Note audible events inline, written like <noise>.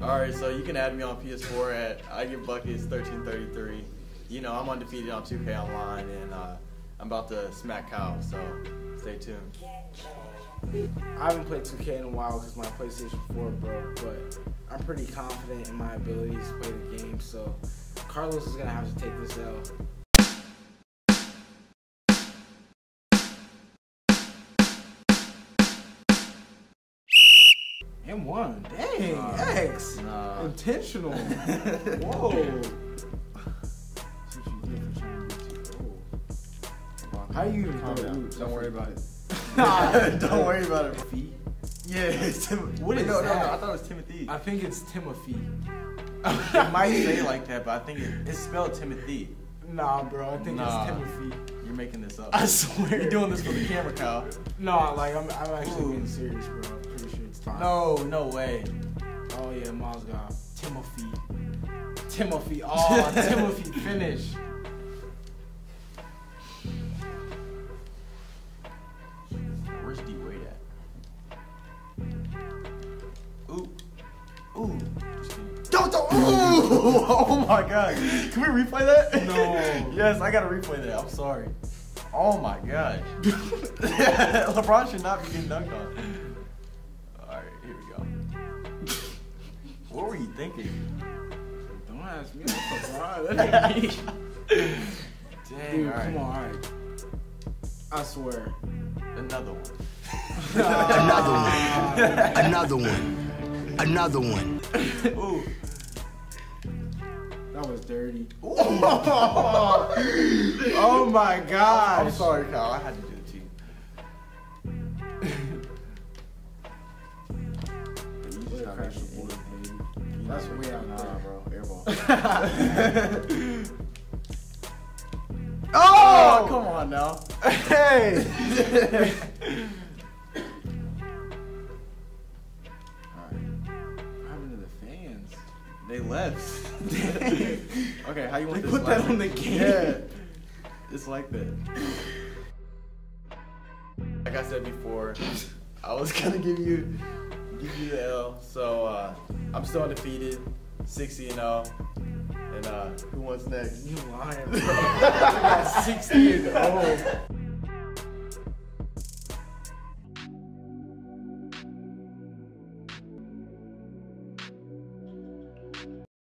All right, so you can add me on PS4 at I Give Buckets 1333. You know, I'm undefeated on 2K Online, and uh, I'm about to smack cow. so stay tuned. I haven't played 2K in a while because my PlayStation 4 broke, but I'm pretty confident in my abilities to play the game, so Carlos is going to have to take this out. M1. Dang, nah, X. Nah. Intentional. <laughs> Whoa. How you even throw that? Don't worry about it. <laughs> Don't worry about it. Feet? Yeah, it's Tim- What is no, that? No, no, I thought it was Timothy. I think it's Timothy. it might say like that, but I think it, it's spelled Timothy. Nah, bro, I think nah. it's Timothy. You're making this up. I swear. You're doing this for the camera, Kyle. No, like I'm, I'm actually Ooh. being serious, bro. I'm pretty sure it's time. No, no way. Oh yeah, Miles got Timothy. Timothy. Oh, <laughs> Timothy finish. Where's D Wade at? Ooh. Ooh. Don't, don't. Ooh. <laughs> Oh my god. Can we replay that? No. <laughs> yes, I gotta replay that. I'm sorry. Oh my god. LeBron should not be getting dunked on. Thinking? Don't ask me. That's LeBron. That ain't me. <laughs> Dang, Dude, alright. come on, alright. I swear. Another one. Another one. <laughs> Another one. Another one. Ooh. That was dirty. Ooh. <laughs> Oh my god. I'm sorry, Kyle. I had to do it to you. You That's know, way out nah, there. bro. Airball. <laughs> <laughs> Oh, oh, come on now. Hey. <laughs> What happened to the fans? They left. okay, how you want They this put that on the game. Yeah. It's like that. Like I said before, I was gonna give you give you the L. So uh, I'm still undefeated, 60 and 0. And uh, who wants next? You lying, bro. <laughs> 60 and 0.